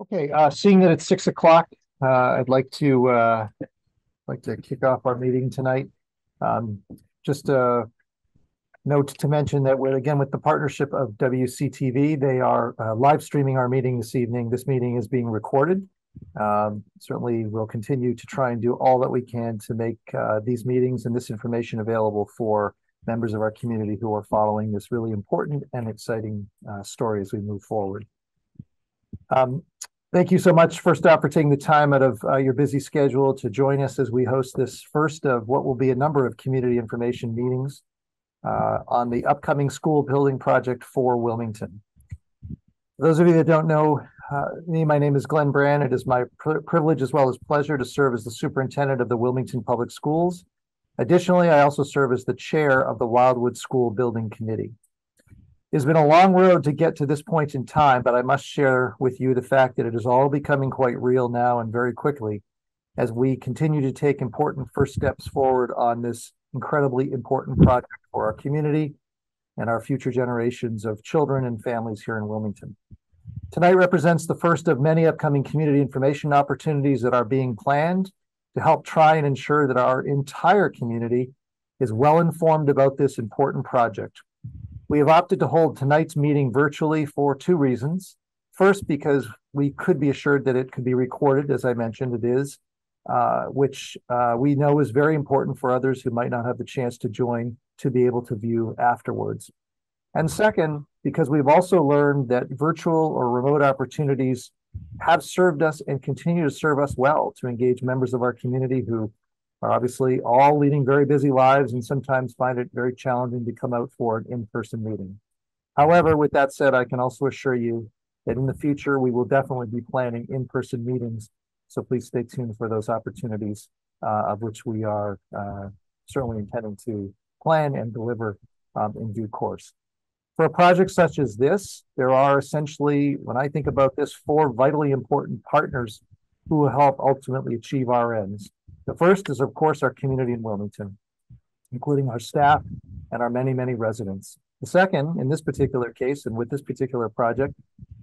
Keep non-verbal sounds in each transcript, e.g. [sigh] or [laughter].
Okay, uh, seeing that it's six o'clock, uh, I'd like to, uh, like to kick off our meeting tonight. Um, just a note to mention that we're again with the partnership of WCTV. They are, uh, live streaming our meeting this evening. This meeting is being recorded. Um, certainly we'll continue to try and do all that we can to make, uh, these meetings and this information available for members of our community who are following this really important and exciting, uh, story as we move forward. Um, thank you so much, first off, for taking the time out of uh, your busy schedule to join us as we host this first of what will be a number of community information meetings uh, on the upcoming school building project for Wilmington. For those of you that don't know uh, me, my name is Glenn Brand. It is my pri- privilege as well as pleasure to serve as the superintendent of the Wilmington Public Schools. Additionally, I also serve as the chair of the Wildwood School Building Committee. It's been a long road to get to this point in time, but I must share with you the fact that it is all becoming quite real now and very quickly as we continue to take important first steps forward on this incredibly important project for our community and our future generations of children and families here in Wilmington. Tonight represents the first of many upcoming community information opportunities that are being planned to help try and ensure that our entire community is well informed about this important project. We have opted to hold tonight's meeting virtually for two reasons. First, because we could be assured that it could be recorded, as I mentioned, it is, uh, which uh, we know is very important for others who might not have the chance to join to be able to view afterwards. And second, because we've also learned that virtual or remote opportunities have served us and continue to serve us well to engage members of our community who obviously all leading very busy lives and sometimes find it very challenging to come out for an in-person meeting. However, with that said, I can also assure you that in the future, we will definitely be planning in-person meetings. So please stay tuned for those opportunities uh, of which we are uh, certainly intending to plan and deliver um, in due course. For a project such as this, there are essentially, when I think about this, four vitally important partners who will help ultimately achieve our ends. The first is, of course, our community in Wilmington, including our staff and our many, many residents. The second, in this particular case and with this particular project,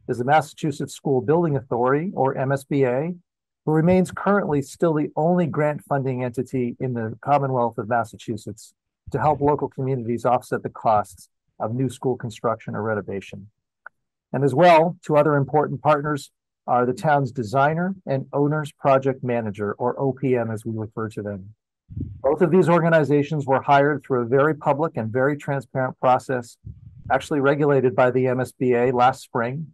is the Massachusetts School Building Authority, or MSBA, who remains currently still the only grant funding entity in the Commonwealth of Massachusetts to help local communities offset the costs of new school construction or renovation. And as well, to other important partners are the town's designer and owner's project manager, or OPM as we refer to them. Both of these organizations were hired through a very public and very transparent process, actually regulated by the MSBA last spring.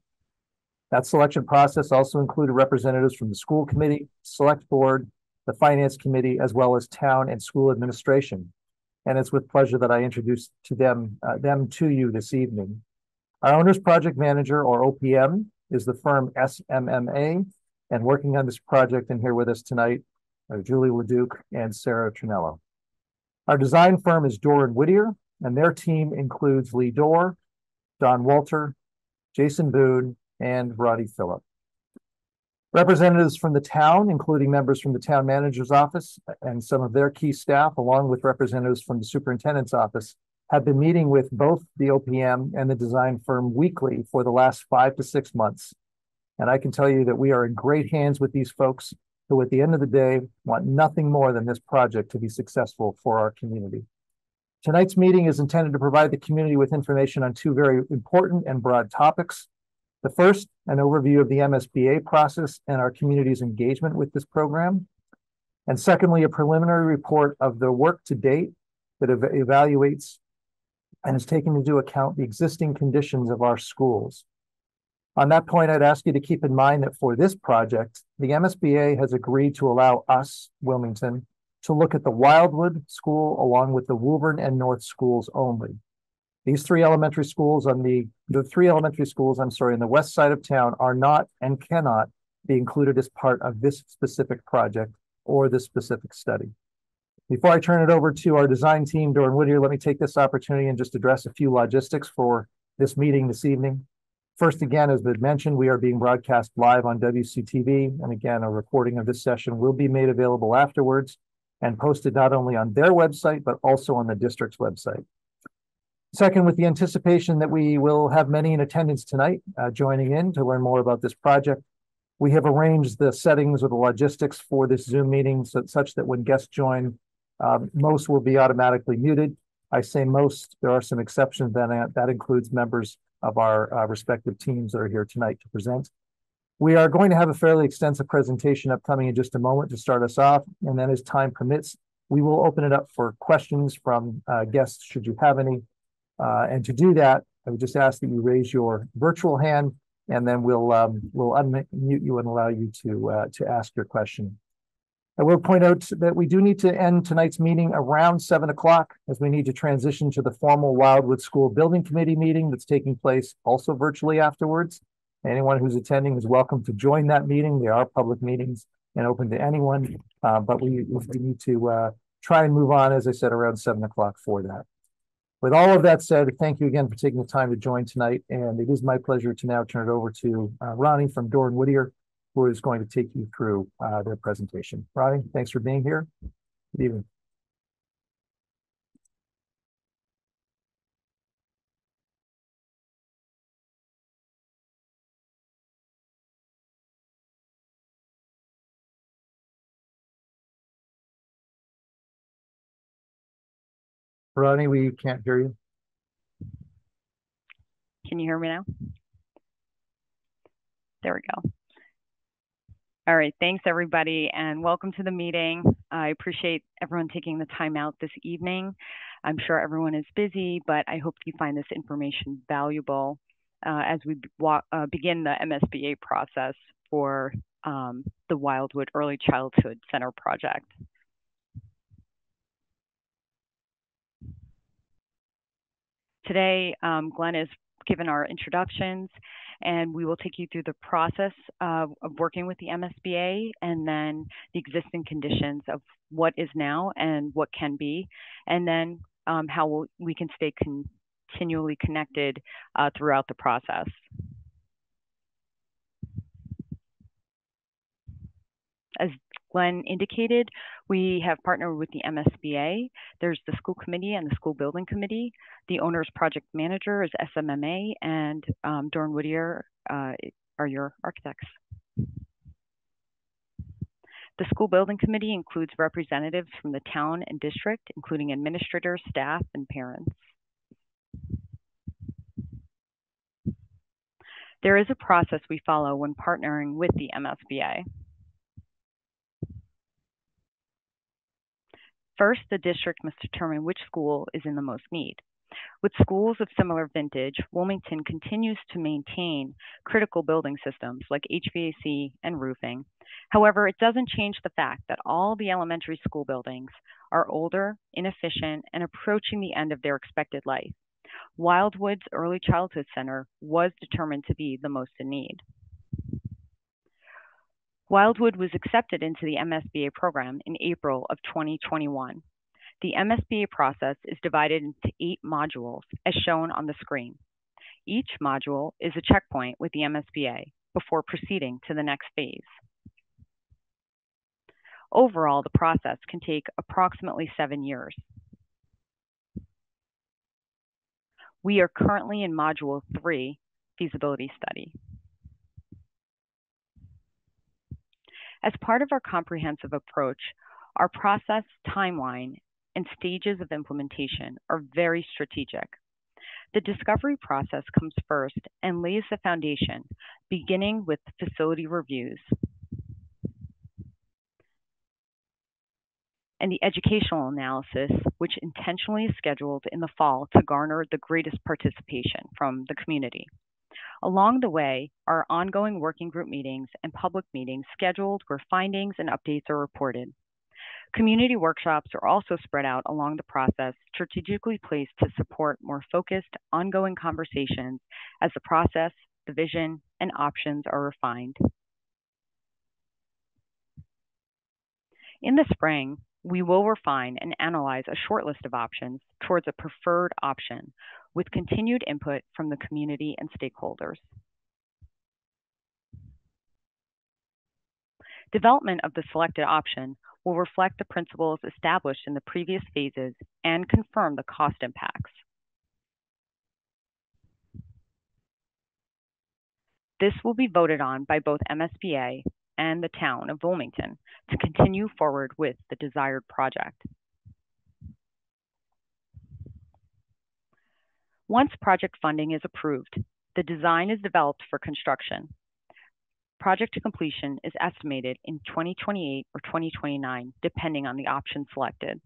That selection process also included representatives from the school committee, select board, the finance committee, as well as town and school administration. And it's with pleasure that I introduce to them, uh, them to you this evening. Our owner's project manager, or OPM, is the firm SMMA. And working on this project and here with us tonight are Julie LeDuc and Sarah Trinello. Our design firm is Dore and Whittier, and their team includes Lee Dore, Don Walter, Jason Boone, and Roddy Phillip. Representatives from the town, including members from the town manager's office and some of their key staff, along with representatives from the superintendent's office, have been meeting with both the OPM and the design firm weekly for the last five to six months. And I can tell you that we are in great hands with these folks who, at the end of the day, want nothing more than this project to be successful for our community. Tonight's meeting is intended to provide the community with information on two very important and broad topics. The first, an overview of the MSBA process and our community's engagement with this program. And secondly, a preliminary report of the work to date that ev evaluates and is taking into account the existing conditions of our schools. On that point, I'd ask you to keep in mind that for this project, the MSBA has agreed to allow us, Wilmington, to look at the Wildwood School along with the Woburn and North schools only. These three elementary schools on the, the three elementary schools, I'm sorry, on the west side of town are not and cannot be included as part of this specific project or this specific study. Before I turn it over to our design team, Dore and Whittier, let me take this opportunity and just address a few logistics for this meeting this evening. First, again, as been mentioned, we are being broadcast live on WCTV. And again, a recording of this session will be made available afterwards and posted not only on their website, but also on the district's website. Second, with the anticipation that we will have many in attendance tonight uh, joining in to learn more about this project, We have arranged the settings or the logistics for this Zoom meeting so such that when guests join, um, most will be automatically muted. I say most, there are some exceptions, then uh, that includes members of our uh, respective teams that are here tonight to present. We are going to have a fairly extensive presentation upcoming in just a moment to start us off, and then as time permits, we will open it up for questions from uh, guests should you have any. Uh, and to do that, I would just ask that you raise your virtual hand and then we'll um, we'll unmute you and allow you to uh, to ask your question. I will point out that we do need to end tonight's meeting around seven o'clock as we need to transition to the formal Wildwood School Building Committee meeting that's taking place also virtually afterwards. Anyone who's attending is welcome to join that meeting. They are public meetings and open to anyone, uh, but we, we need to uh, try and move on, as I said, around seven o'clock for that. With all of that said, thank you again for taking the time to join tonight. And it is my pleasure to now turn it over to uh, Ronnie from Dore and Whittier, who is going to take you through uh, their presentation. Ronnie, thanks for being here. Good evening. Ronnie, we can't hear you. Can you hear me now? There we go. All right, thanks everybody and welcome to the meeting. I appreciate everyone taking the time out this evening. I'm sure everyone is busy, but I hope you find this information valuable uh, as we uh, begin the MSBA process for um, the Wildwood Early Childhood Center project. Today, um, Glenn has given our introductions and we will take you through the process uh, of working with the MSBA and then the existing conditions of what is now and what can be, and then um, how we'll, we can stay continually connected uh, throughout the process. As Glenn indicated, we have partnered with the MSBA. There's the school committee and the school building committee. The owner's project manager is SMMA, and um, Dore and Whittier uh, are your architects. The school building committee includes representatives from the town and district, including administrators, staff, and parents. There is a process we follow when partnering with the MSBA. First, the district must determine which school is in the most need. With schools of similar vintage, Wilmington continues to maintain critical building systems like HVAC and roofing. However, it doesn't change the fact that all the elementary school buildings are older, inefficient, and approaching the end of their expected life. Wildwood's Early Childhood Center was determined to be the most in need. Wildwood was accepted into the MSBA program in April of 2021. The MSBA process is divided into eight modules as shown on the screen. Each module is a checkpoint with the MSBA before proceeding to the next phase. Overall, the process can take approximately seven years. We are currently in Module 3, Feasibility Study. As part of our comprehensive approach, our process timeline and stages of implementation are very strategic. The discovery process comes first and lays the foundation, beginning with facility reviews. And the educational analysis, which intentionally is scheduled in the fall to garner the greatest participation from the community. Along the way are ongoing working group meetings and public meetings scheduled where findings and updates are reported. Community workshops are also spread out along the process, strategically placed to support more focused, ongoing conversations as the process, the vision, and options are refined. In the spring, we will refine and analyze a short list of options towards a preferred option with continued input from the community and stakeholders. Development of the selected option will reflect the principles established in the previous phases and confirm the cost impacts. This will be voted on by both MSBA and the town of Wilmington to continue forward with the desired project. Once project funding is approved, the design is developed for construction. Project completion is estimated in 2028 or 2029, depending on the option selected.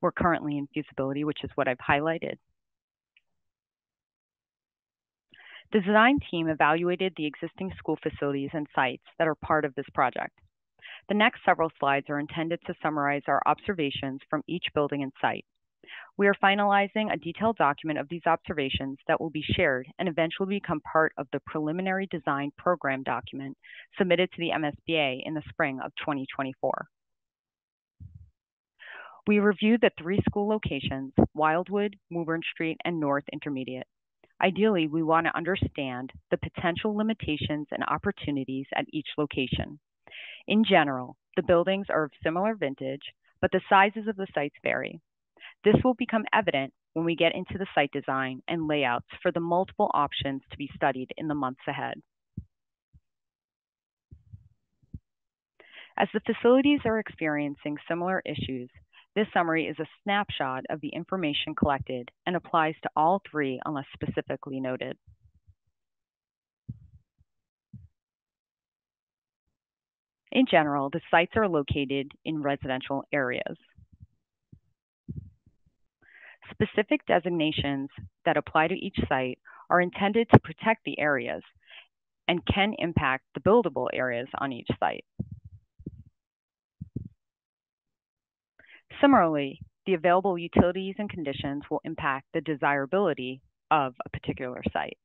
We're currently in feasibility, which is what I've highlighted. The design team evaluated the existing school facilities and sites that are part of this project. The next several slides are intended to summarize our observations from each building and site. We are finalizing a detailed document of these observations that will be shared and eventually become part of the preliminary design program document submitted to the MSBA in the spring of 2024. We reviewed the three school locations, Wildwood, Woburn Street, and North Intermediate. Ideally, we want to understand the potential limitations and opportunities at each location. In general, the buildings are of similar vintage, but the sizes of the sites vary. This will become evident when we get into the site design and layouts for the multiple options to be studied in the months ahead. As the facilities are experiencing similar issues, this summary is a snapshot of the information collected and applies to all three unless specifically noted. In general, the sites are located in residential areas. Specific designations that apply to each site are intended to protect the areas and can impact the buildable areas on each site. Similarly, the available utilities and conditions will impact the desirability of a particular site.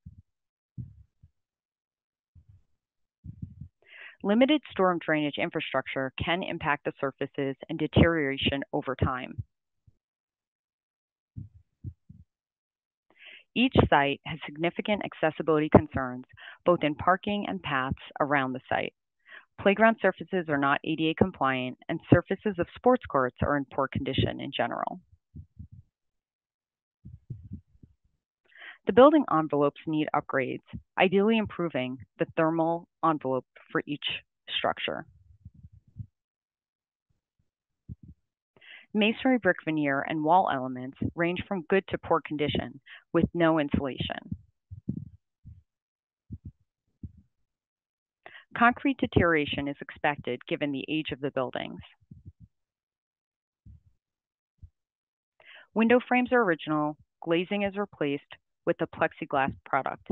Limited storm drainage infrastructure can impact the surfaces and deterioration over time. Each site has significant accessibility concerns, both in parking and paths around the site. Playground surfaces are not ADA compliant, and surfaces of sports courts are in poor condition in general. The building envelopes need upgrades, ideally improving the thermal envelope for each structure. Masonry brick veneer and wall elements range from good to poor condition with no insulation. Concrete deterioration is expected given the age of the buildings. Window frames are original, glazing is replaced with a plexiglass product.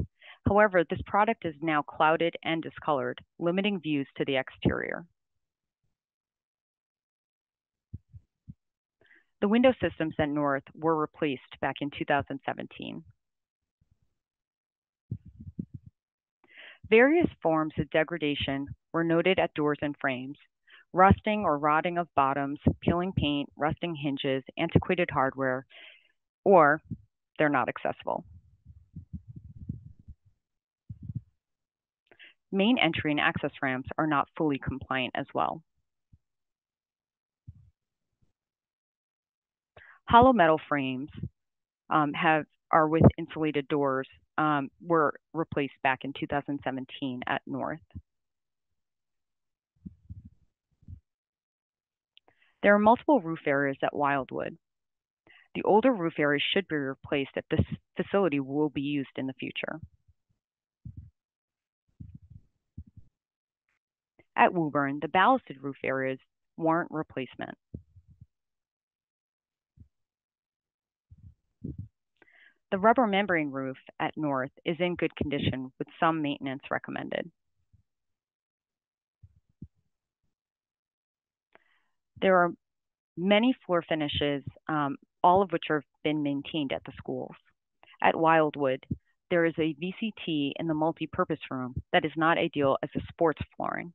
However, this product is now clouded and discolored, limiting views to the exterior. The window systems at North were replaced back in 2017. Various forms of degradation were noted at doors and frames. Rusting or rotting of bottoms, peeling paint, rusting hinges, antiquated hardware, or they're not accessible. Main entry and access ramps are not fully compliant as well. Hollow metal frames um, have are with insulated doors um, were replaced back in 2017 at North. There are multiple roof areas at Wildwood. The older roof areas should be replaced if this facility will be used in the future. At Woburn, the ballasted roof areas warrant replacement. The rubber membrane roof at North is in good condition with some maintenance recommended. There are many floor finishes, um, all of which have been maintained at the schools. At Wildwood, there is a VCT in the multi-purpose room that is not ideal as a sports flooring.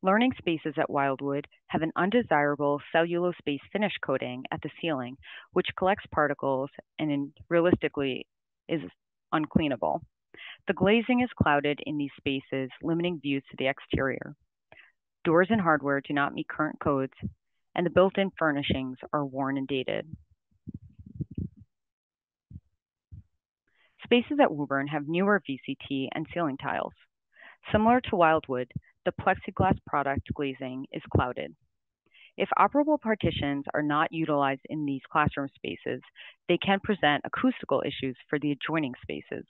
Learning spaces at Wildwood have an undesirable cellulose-based finish coating at the ceiling, which collects particles and in, realistically is uncleanable. The glazing is clouded in these spaces, limiting views to the exterior. Doors and hardware do not meet current codes, and the built-in furnishings are worn and dated. Spaces at Woburn have newer VCT and ceiling tiles. Similar to Wildwood, the plexiglass product glazing is clouded. If operable partitions are not utilized in these classroom spaces, they can present acoustical issues for the adjoining spaces.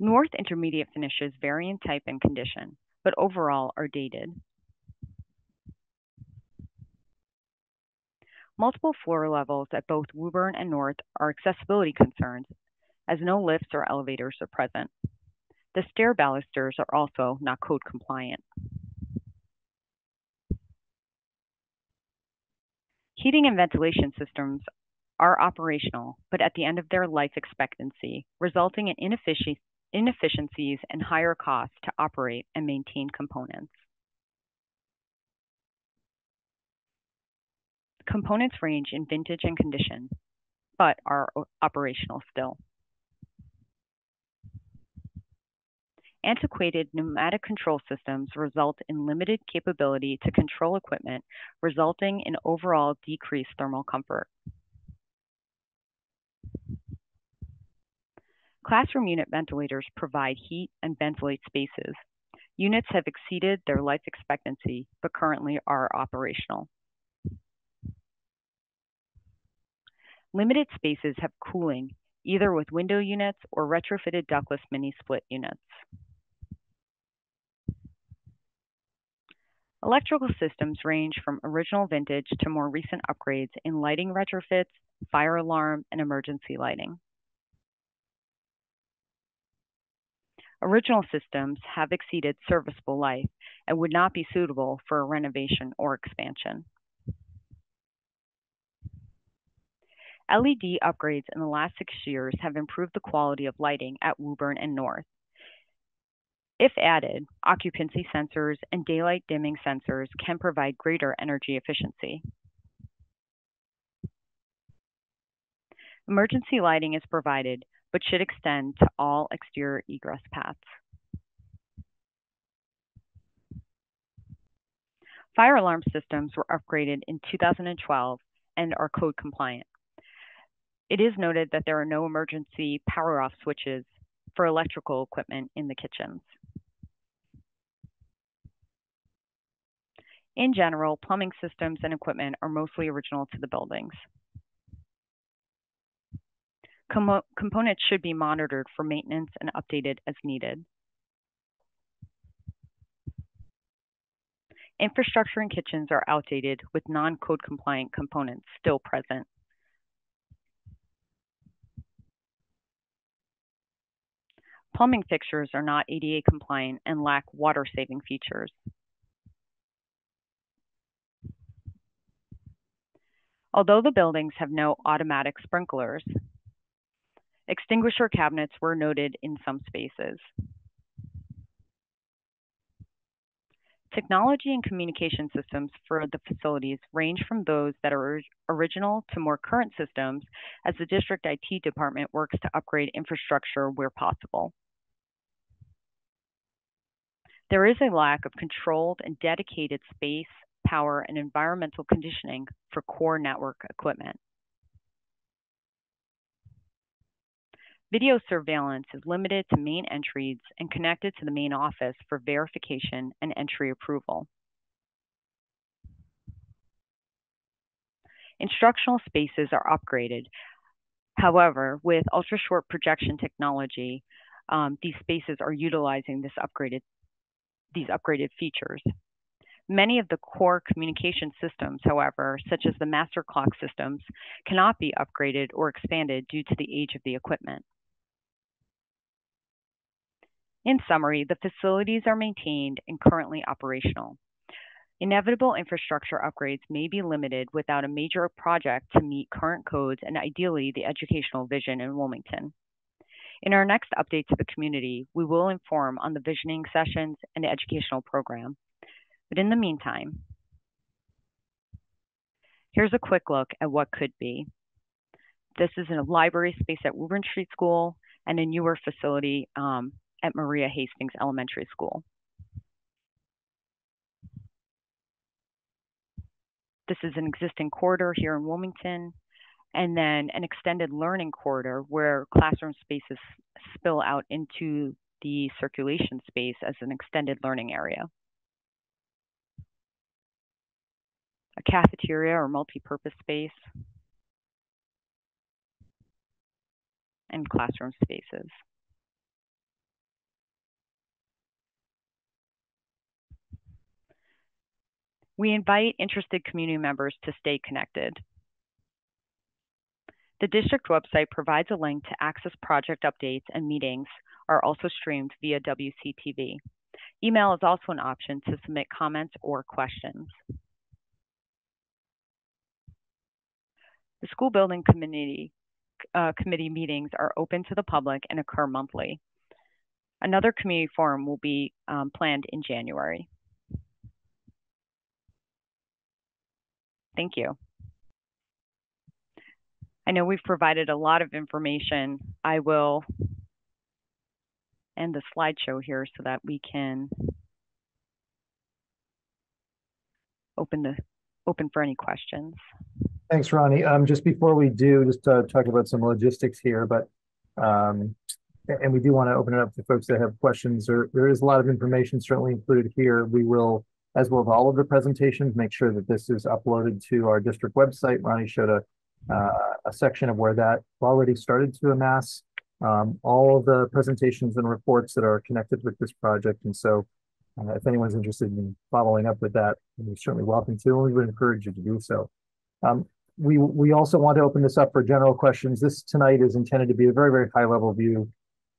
North intermediate finishes vary in type and condition, but overall are dated. Multiple floor levels at both Woburn and North are accessibility concerns as no lifts or elevators are present. The stair balusters are also not code compliant. Heating and ventilation systems are operational, but at the end of their life expectancy, resulting in ineffici inefficiencies and higher costs to operate and maintain components. Components range in vintage and condition, but are operational still. Antiquated pneumatic control systems result in limited capability to control equipment, resulting in overall decreased thermal comfort. Classroom unit ventilators provide heat and ventilate spaces. Units have exceeded their life expectancy, but currently are operational. Limited spaces have cooling, either with window units or retrofitted ductless mini split units. Electrical systems range from original vintage to more recent upgrades in lighting retrofits, fire alarm, and emergency lighting. Original systems have exceeded serviceable life and would not be suitable for a renovation or expansion. LED upgrades in the last six years have improved the quality of lighting at Woburn and North. If added, occupancy sensors and daylight dimming sensors can provide greater energy efficiency. Emergency lighting is provided, but should extend to all exterior egress paths. Fire alarm systems were upgraded in 2012 and are code compliant. It is noted that there are no emergency power off switches for electrical equipment in the kitchens. In general, plumbing systems and equipment are mostly original to the buildings. Com components should be monitored for maintenance and updated as needed. Infrastructure in kitchens are outdated with non-code compliant components still present. Plumbing fixtures are not ADA compliant and lack water saving features. Although the buildings have no automatic sprinklers, extinguisher cabinets were noted in some spaces. Technology and communication systems for the facilities range from those that are original to more current systems as the district IT department works to upgrade infrastructure where possible. There is a lack of controlled and dedicated space, power, and environmental conditioning for core network equipment. Video surveillance is limited to main entries and connected to the main office for verification and entry approval. Instructional spaces are upgraded. However, with ultra-short projection technology, um, these spaces are utilizing this upgraded these upgraded features. Many of the core communication systems, however, such as the master clock systems, cannot be upgraded or expanded due to the age of the equipment. In summary, the facilities are maintained and currently operational. Inevitable infrastructure upgrades may be limited without a major project to meet current codes and ideally the educational vision in Wilmington. In our next update to the community, we will inform on the visioning sessions and the educational program. But in the meantime, here's a quick look at what could be. This is in a library space at Woburn Street School and a newer facility um, at Maria Hastings Elementary School. This is an existing corridor here in Wilmington and then an extended learning corridor where classroom spaces spill out into the circulation space as an extended learning area. A cafeteria or multi-purpose space, and classroom spaces. We invite interested community members to stay connected. The district website provides a link to access project updates and meetings are also streamed via WCTV. Email is also an option to submit comments or questions. The school building committee, uh, committee meetings are open to the public and occur monthly. Another community forum will be um, planned in January. Thank you. I know we've provided a lot of information. I will end the slideshow here so that we can open the open for any questions. Thanks, Ronnie. Um, just before we do, just uh, talk about some logistics here, but um, and we do want to open it up to folks that have questions. There, there is a lot of information certainly included here. We will, as well as all of the presentations, make sure that this is uploaded to our district website. Ronnie showed a uh, a section of where that already started to amass um, all the presentations and reports that are connected with this project. And so uh, if anyone's interested in following up with that, you're certainly welcome to, and we would encourage you to do so. Um, we, we also want to open this up for general questions. This tonight is intended to be a very, very high level view.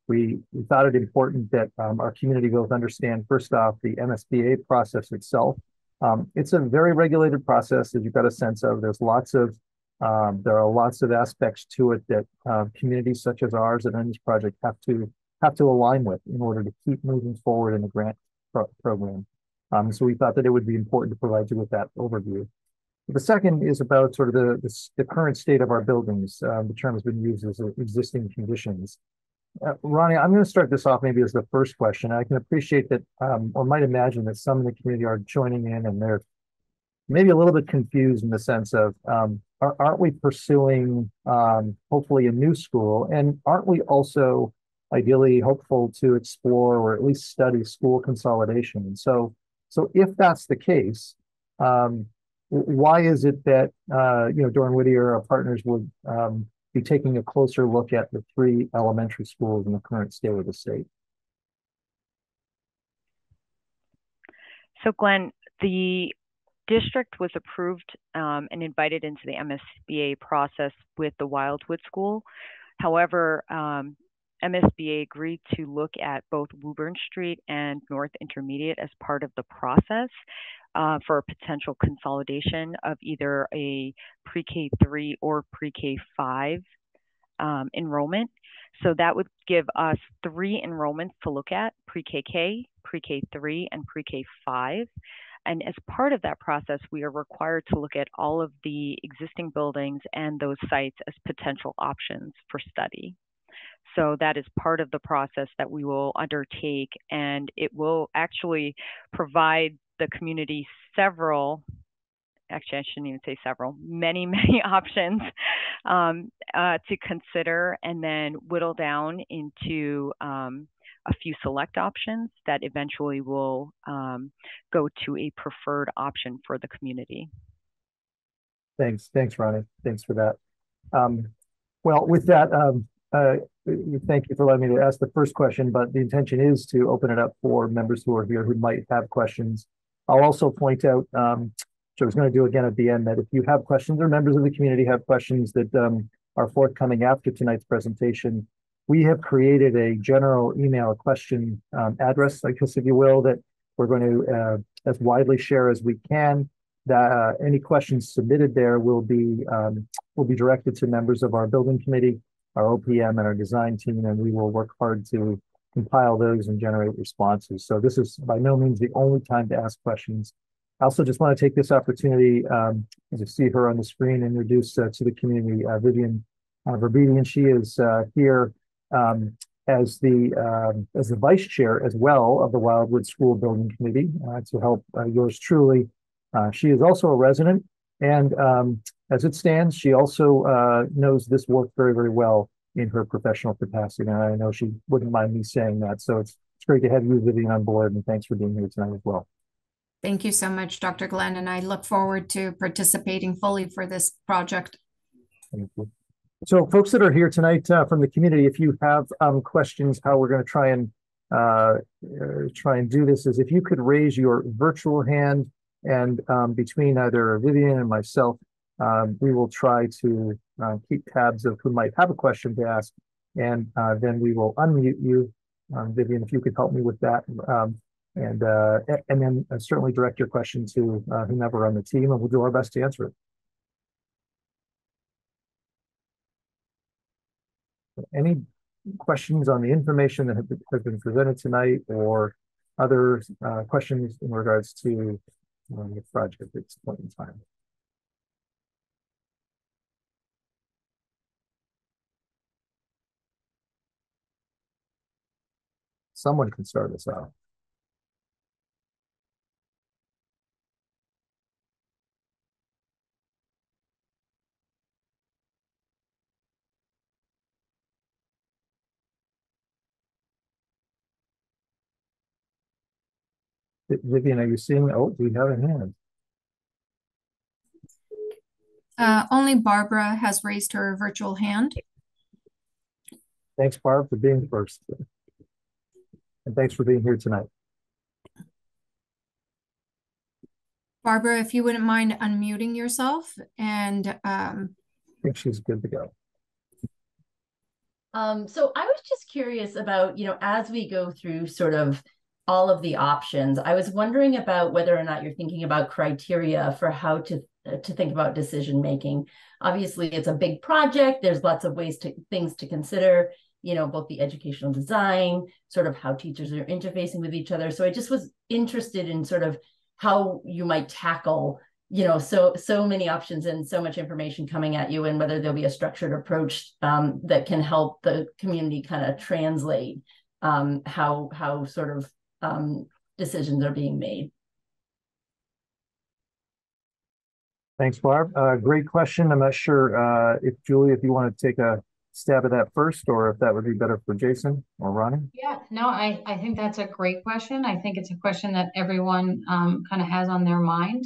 We, we thought it important that um, our community both understand, first off, the MSBA process itself. Um, it's a very regulated process, as you've got a sense of. There's lots of um, there are lots of aspects to it that uh, communities such as ours and this project have to have to align with in order to keep moving forward in the grant pro program. Um, so we thought that it would be important to provide you with that overview. The second is about sort of the, the, the current state of our buildings. Um, the term has been used as existing conditions. Uh, Ronnie, I'm going to start this off maybe as the first question. I can appreciate that, um, or might imagine that some in the community are joining in and they're maybe a little bit confused in the sense of um, are, not we pursuing um, hopefully a new school? And aren't we also ideally hopeful to explore or at least study school consolidation? So so if that's the case um, why is it that uh, you know Dore and Whittier our partners would um, be taking a closer look at the three elementary schools in the current state of the state? So Glenn the district was approved um, and invited into the MSBA process with the Wildwood School. However, um, MSBA agreed to look at both Woburn Street and North Intermediate as part of the process uh, for a potential consolidation of either a pre-K 3 or pre-K 5 um, enrollment. So that would give us three enrollments to look at pre-K K, pre-K 3, and pre-K 5. And as part of that process, we are required to look at all of the existing buildings and those sites as potential options for study. So that is part of the process that we will undertake, and it will actually provide the community several actually, I shouldn't even say several, many, [laughs] many options um, uh, to consider and then whittle down into um, a few select options that eventually will um, go to a preferred option for the community. Thanks. Thanks, Ronnie. Thanks for that. Um, well, with that, um, uh, thank you for letting me to ask the first question, but the intention is to open it up for members who are here who might have questions. I'll also point out, um, which I was going to do again at the end, that if you have questions or members of the community have questions that um, are forthcoming after tonight's presentation, we have created a general email question um, address, I guess, if you will, that we're going to uh, as widely share as we can. That uh, any questions submitted there will be um, will be directed to members of our building committee, our OPM, and our design team, and we will work hard to compile those and generate responses. So this is by no means the only time to ask questions. I also just want to take this opportunity, um, as you see her on the screen, introduce uh, to the community uh, Vivian uh, Verbedian. She is uh, here um, as the um, as the vice chair as well of the Wildwood School Building Committee uh, to help uh, yours truly. Uh, she is also a resident And um, as it stands, she also uh, knows this work very, very well in her professional capacity. And I know she wouldn't mind me saying that. So it's, it's great to have you, Vivian, on board. And thanks for being here tonight as well. Thank you so much, Dr. Glenn. And I look forward to participating fully for this project. Thank you. So folks that are here tonight uh, from the community, if you have um, questions, how we're going to try and uh, try and do this is if you could raise your virtual hand and um, between either Vivian and myself, um, we will try to uh, keep tabs of who might have a question to ask. And uh, then we will unmute you. Um, Vivian, if you could help me with that. Um, and uh, and then uh, certainly direct your question to whomever on the team, and we'll do our best to answer it. Any questions on the information that have been presented tonight or other uh, questions in regards to um, the project at this point in time? Someone can start us out. Vivian, are you seeing? Oh, we have a hand. Uh, only Barbara has raised her virtual hand. Thanks, Barb, for being first. And thanks for being here tonight. Barbara, if you wouldn't mind unmuting yourself and um, I think she's good to go. Um, so I was just curious about, you know, as we go through sort of all of the options. I was wondering about whether or not you're thinking about criteria for how to uh, to think about decision making. Obviously, it's a big project. There's lots of ways to things to consider. You know, both the educational design, sort of how teachers are interfacing with each other. So I just was interested in sort of how you might tackle you know so so many options and so much information coming at you and whether there'll be a structured approach um, that can help the community kind of translate um, how how sort of um, decisions are being made. Thanks, Barb. Uh, great question. I'm not sure uh, if Julie, if you want to take a stab at that first, or if that would be better for Jason or Ronnie. Yeah, no, I, I think that's a great question. I think it's a question that everyone um, kind of has on their mind.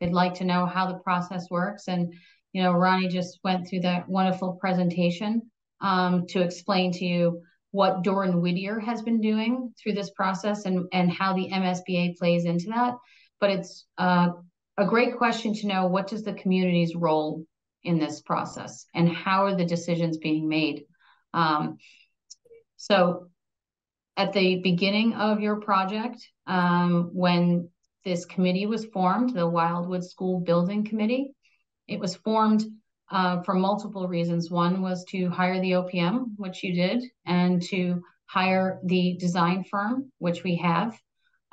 They'd like to know how the process works. And, you know, Ronnie just went through that wonderful presentation um, to explain to you what Dore and Whittier has been doing through this process and, and how the MSBA plays into that. But it's uh, a great question to know what does the community's role in this process and how are the decisions being made. Um, so at the beginning of your project, um, when this committee was formed, the Wildwood School Building Committee, it was formed uh, for multiple reasons. One was to hire the OPM, which you did, and to hire the design firm, which we have.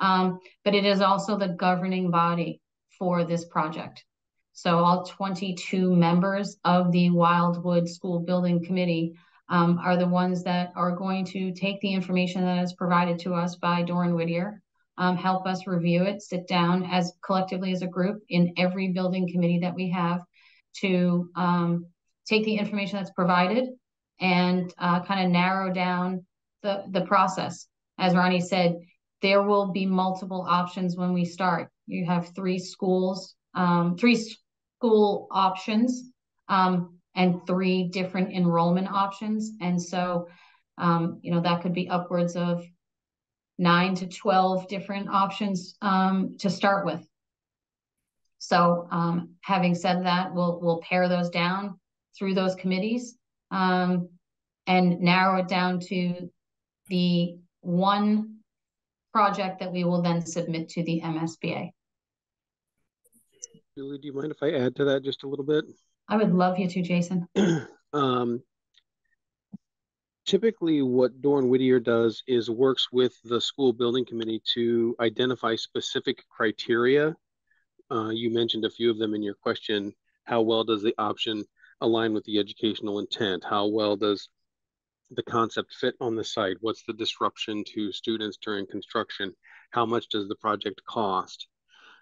Um, but it is also the governing body for this project. So all 22 members of the Wildwood School Building Committee um, are the ones that are going to take the information that is provided to us by Dore and Whittier, um, help us review it, sit down as collectively as a group in every building committee that we have, to um, take the information that's provided and uh, kind of narrow down the, the process. As Ronnie said, there will be multiple options when we start. You have three schools, um, three school options, um, and three different enrollment options. And so, um, you know, that could be upwards of nine to 12 different options um, to start with. So um, having said that, we'll we'll pare those down through those committees um, and narrow it down to the one project that we will then submit to the MSBA. Julie, do you mind if I add to that just a little bit? I would love you to, Jason. [clears throat] um, typically what Dore and Whittier does is works with the school building committee to identify specific criteria uh, you mentioned a few of them in your question. How well does the option align with the educational intent? How well does the concept fit on the site? What's the disruption to students during construction? How much does the project cost?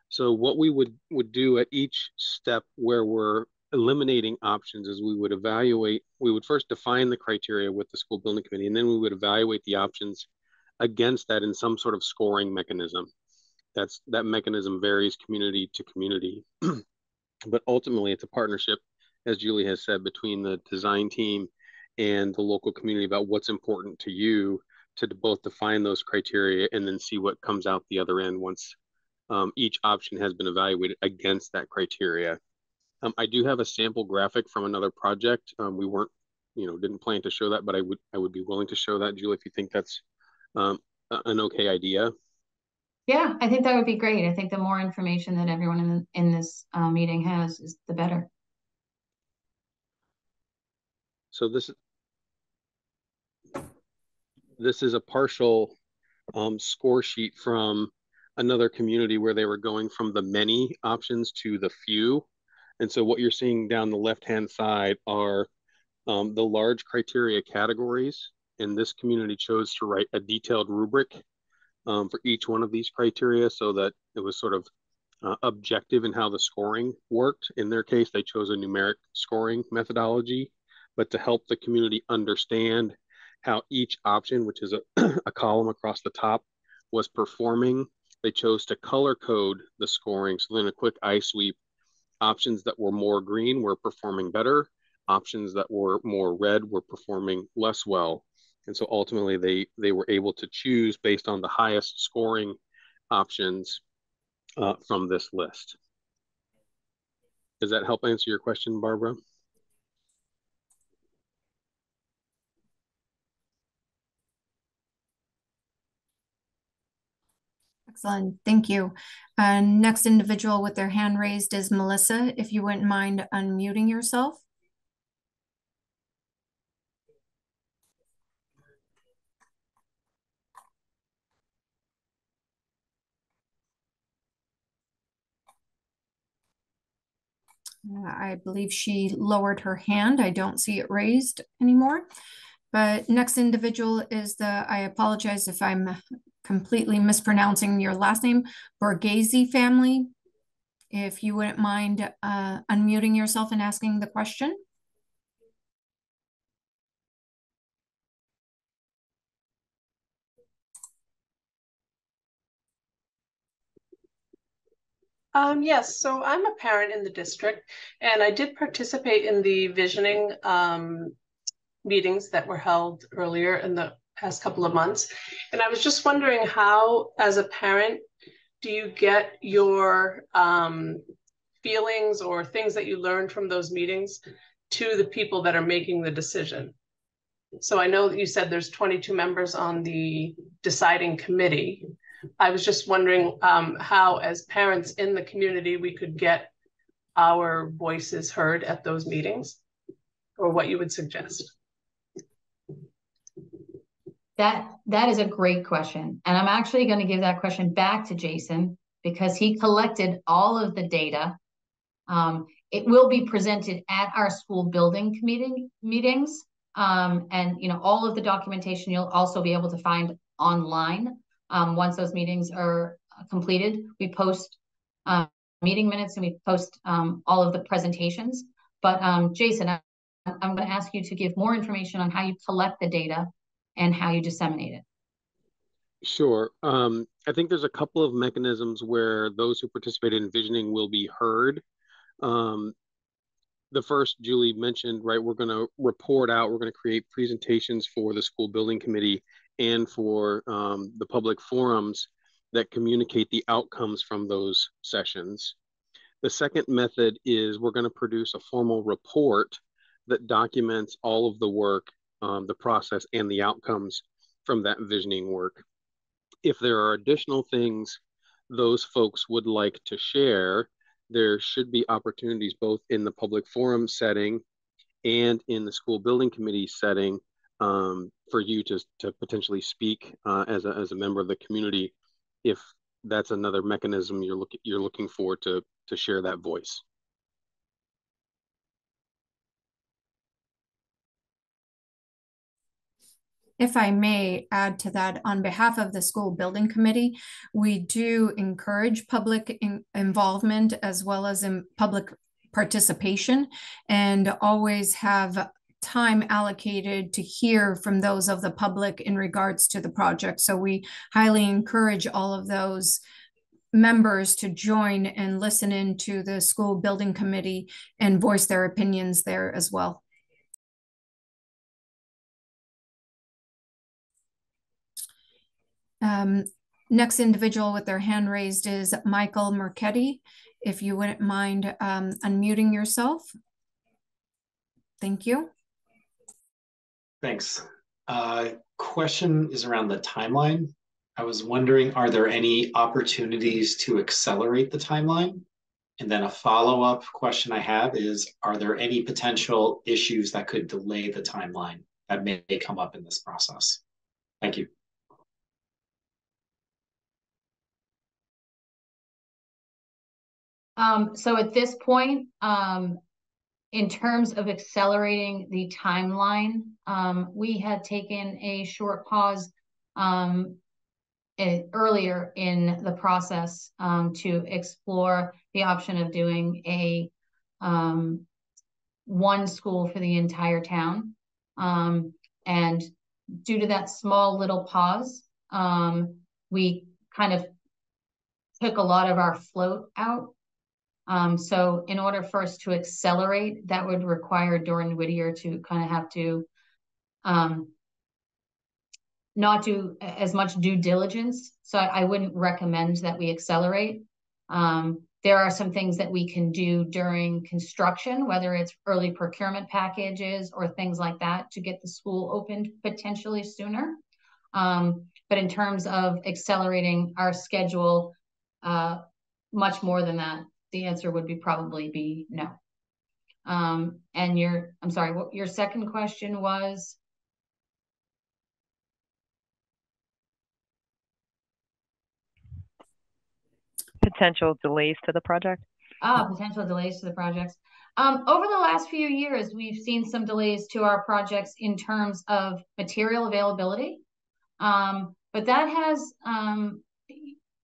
So what we would would do at each step where we're eliminating options is we would evaluate, we would first define the criteria with the school building committee, and then we would evaluate the options against that in some sort of scoring mechanism. That's that mechanism varies community to community. [clears throat] but ultimately it's a partnership, as Julie has said, between the design team and the local community about what's important to you to both define those criteria and then see what comes out the other end once um, each option has been evaluated against that criteria. Um, I do have a sample graphic from another project. Um, we weren't, you know, didn't plan to show that, but I would I would be willing to show that, Julie, if you think that's um, an okay idea. Yeah, I think that would be great. I think the more information that everyone in in this uh, meeting has, is the better. So this this is a partial um, score sheet from another community where they were going from the many options to the few. And so what you're seeing down the left-hand side are um, the large criteria categories. And this community chose to write a detailed rubric um, for each one of these criteria so that it was sort of uh, objective in how the scoring worked. In their case, they chose a numeric scoring methodology, but to help the community understand how each option, which is a, [clears throat] a column across the top, was performing, they chose to color code the scoring. So then a quick eye sweep options that were more green were performing better options that were more red were performing less well and so ultimately they they were able to choose based on the highest scoring options uh, from this list does that help answer your question barbara Excellent, thank you. Uh, next individual with their hand raised is Melissa. If you wouldn't mind unmuting yourself. I believe she lowered her hand. I don't see it raised anymore. But next individual is the, I apologize if I'm completely mispronouncing your last name, Borghese family. If you wouldn't mind uh, unmuting yourself and asking the question. Um, yes, so I'm a parent in the district, and I did participate in the visioning um, meetings that were held earlier in the past couple of months. And I was just wondering how, as a parent, do you get your um, feelings or things that you learned from those meetings to the people that are making the decision? So I know that you said there's 22 members on the deciding committee. I was just wondering um, how, as parents in the community, we could get our voices heard at those meetings, or what you would suggest. That that is a great question. And I'm actually going to give that question back to Jason because he collected all of the data. Um, it will be presented at our school building committee meetings. Um, and you know, all of the documentation you'll also be able to find online um, once those meetings are completed. We post uh, meeting minutes and we post um, all of the presentations. But um, Jason, I, I'm going to ask you to give more information on how you collect the data and how you disseminate it? Sure. Um, I think there's a couple of mechanisms where those who participate in visioning will be heard. Um, the first Julie mentioned, right, we're going to report out, we're going to create presentations for the school building committee and for um, the public forums that communicate the outcomes from those sessions. The second method is we're going to produce a formal report that documents all of the work um, the process and the outcomes from that visioning work. If there are additional things those folks would like to share, there should be opportunities both in the public forum setting and in the school building committee setting um, for you to, to potentially speak uh, as, a, as a member of the community if that's another mechanism you're, look, you're looking for to, to share that voice. if I may add to that, on behalf of the school building committee, we do encourage public in- involvement as well as in public participation and always have time allocated to hear from those of the public in regards to the project. So we highly encourage all of those members to join and listen in to the school building committee and voice their opinions there as well. Um, next individual with their hand raised is Michael Mercetti. If you wouldn't mind um, unmuting yourself. Thank you. Thanks. Uh, question is around the timeline. I was wondering, are there any opportunities to accelerate the timeline? And then a follow-up question I have is, are there any potential issues that could delay the timeline that may come up in this process? Thank you. Um, so at this point, um, in terms of accelerating the timeline, um, we had taken a short pause um, earlier in the process um, to explore the option of doing a um, one school for the entire town. Um, and due to that small little pause, um, we kind of took a lot of our float out um, so in order for us to accelerate, that would require Dore and Whittier to kind of have to um, not do as much due diligence. So I, I wouldn't recommend that we accelerate. Um, there are some things that we can do during construction, whether it's early procurement packages or things like that to get the school opened potentially sooner. Um, but in terms of accelerating our schedule, uh, much more than that the answer would be probably be no. Um, and your, I'm sorry, what your second question was? Potential delays to the project? Ah, potential delays to the projects. Um, over the last few years, we've seen some delays to our projects in terms of material availability. Um, but that has um,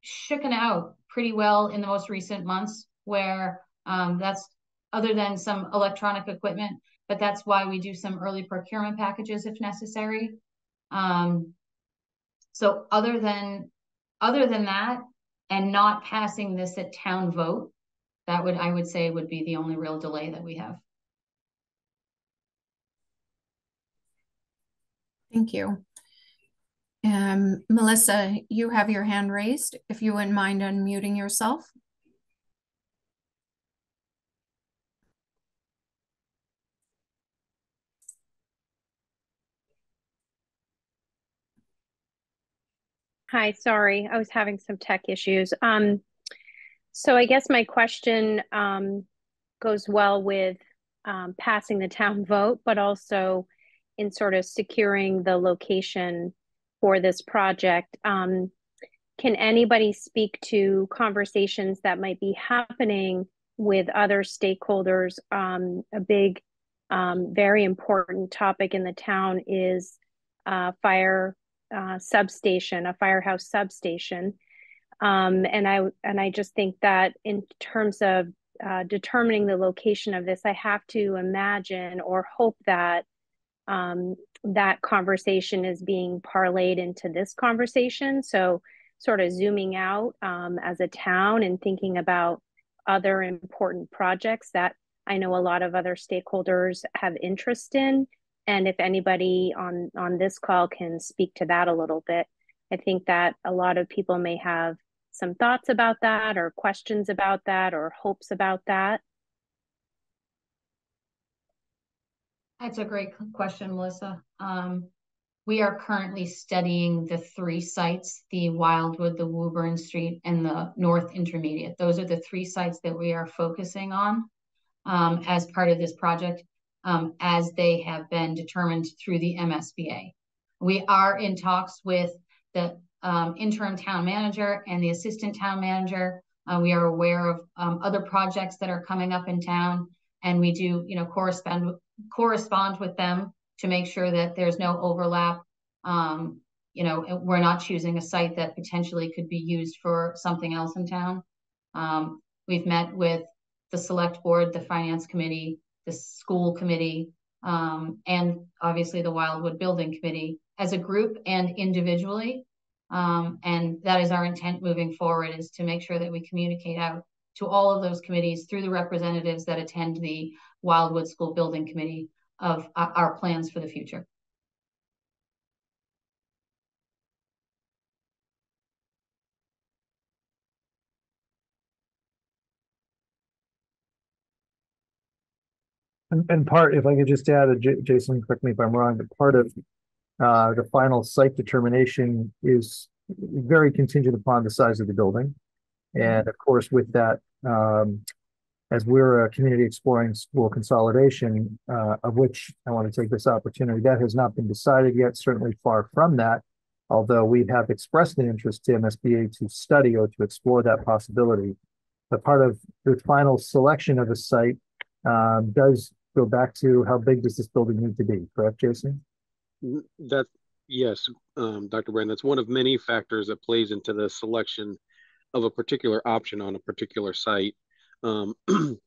shooken out pretty well in the most recent months where um, that's other than some electronic equipment, but that's why we do some early procurement packages if necessary. Um, so other than other than that, and not passing this at town vote, that would I would say would be the only real delay that we have. Thank you. Um, Melissa, you have your hand raised. If you wouldn't mind unmuting yourself. Hi, sorry, I was having some tech issues. Um, so I guess my question um, goes well with um, passing the town [laughs] vote, but also in sort of securing the location for this project. Um, can anybody speak to conversations that might be happening with other stakeholders? Um, a big, um, very important topic in the town is uh, fire uh, substation, a firehouse substation. Um, and I and I just think that in terms of uh, determining the location of this, I have to imagine or hope that um, that conversation is being parlayed into this conversation. So, sort of zooming out um, as a town and thinking about other important projects that I know a lot of other stakeholders have interest in and if anybody on on this call can speak to that a little bit i think that a lot of people may have some thoughts about that or questions about that or hopes about that. That's a great question melissa. Um, we are currently studying the three sites the wildwood the woburn street and the north intermediate. Those are the three sites that we are focusing on um, as part of this project um, as they have been determined through the MSBA. We are in talks with the um, interim town manager and the assistant town manager. Uh, we are aware of um, other projects that are coming up in town, and we do, you know, correspond correspond with them to make sure that there's no overlap Um, you know, we're not choosing a site that potentially could be used for something else in town. Um, we've met with the select board, the finance committee, the school committee, um, and obviously the Wildwood Building Committee as a group and individually. Um, and that is our intent moving forward is to make sure that we communicate out to all of those committees through the representatives that attend the Wildwood School Building Committee of uh, our plans for the future. And, and part, if I could just add, Jason, correct me if I'm wrong, but part of uh, the final site determination is very contingent upon the size of the building. And of course, with that, um, as we're a community exploring school consolidation, uh, of which I want to take this opportunity, that has not been decided yet, certainly far from that. Although we have expressed an interest to MSBA to study or to explore that possibility. But part of the final selection of a site um, does go back to how big does this building need to be, correct, Jason? That, yes, um, Dr. Brand, that's one of many factors that plays into the selection of a particular option on a particular site. Um, [clears throat]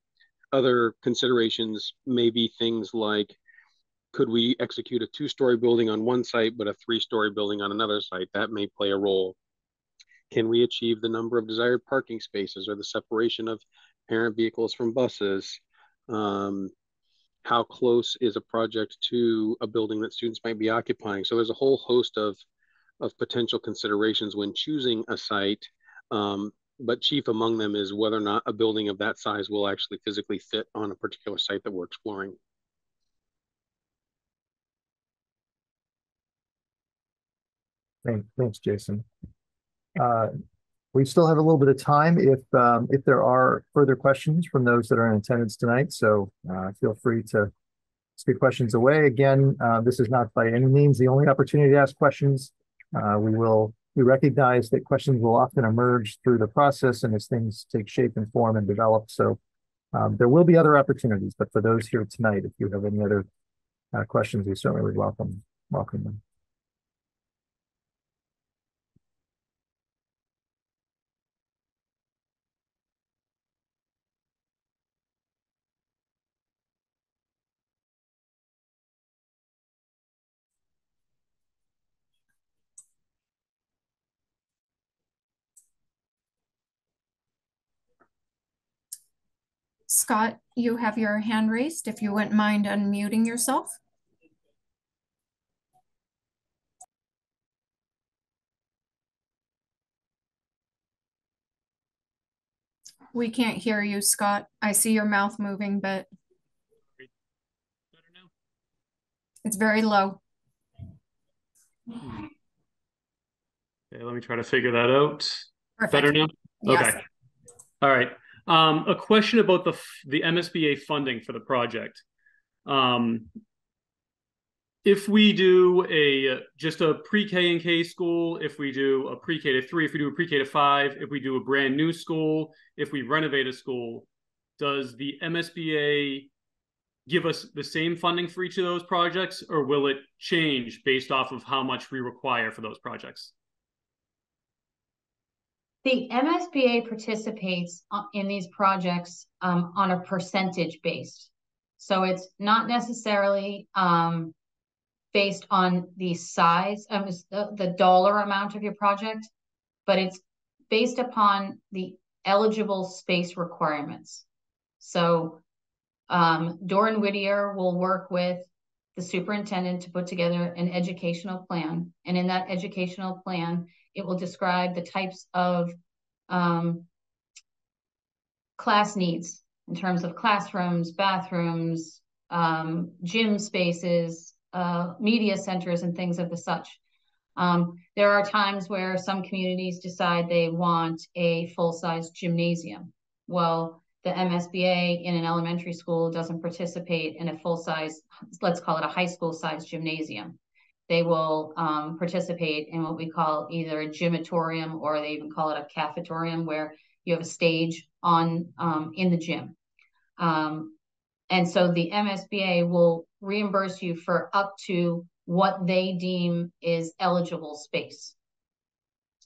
other considerations may be things like, could we execute a two-story building on one site, but a three-story building on another site? That may play a role. Can we achieve the number of desired parking spaces or the separation of parent vehicles from buses? Um, how close is a project to a building that students might be occupying. So there's a whole host of, of potential considerations when choosing a site. Um, but chief among them is whether or not a building of that size will actually physically fit on a particular site that we're exploring. Thanks, Jason. Uh, we still have a little bit of time if um, if there are further questions from those that are in attendance tonight. So uh, feel free to speak questions away. Again, uh, this is not by any means the only opportunity to ask questions. Uh, we will we recognize that questions will often emerge through the process and as things take shape and form and develop. So um, there will be other opportunities. But for those here tonight, if you have any other uh, questions, we certainly would welcome welcome them. Scott, you have your hand raised. If you wouldn't mind unmuting yourself. We can't hear you, Scott. I see your mouth moving, but it's very low. Okay, let me try to figure that out. Perfect. Better now? Yes. Okay. All right. Um, a question about the the MSBA funding for the project. Um, if we do a just a pre-K and K school, if we do a pre-K to three, if we do a pre-K to five, if we do a brand new school, if we renovate a school, does the MSBA give us the same funding for each of those projects, or will it change based off of how much we require for those projects? The MSBA participates in these projects um, on a percentage base. So it's not necessarily um, based on the size, um, the, the dollar amount of your project, but it's based upon the eligible space requirements. So um, Dore and Whittier will work with the superintendent to put together an educational plan. And in that educational plan, it will describe the types of um, class needs in terms of classrooms, bathrooms, um, gym spaces, uh, media centers, and things of the such. Um, there are times where some communities decide they want a full-size gymnasium. Well, the MSBA in an elementary school doesn't participate in a full-size, let's call it a high school size gymnasium they will um, participate in what we call either a gymatorium or they even call it a cafetorium where you have a stage on um, in the gym. Um, and so the MSBA will reimburse you for up to what they deem is eligible space.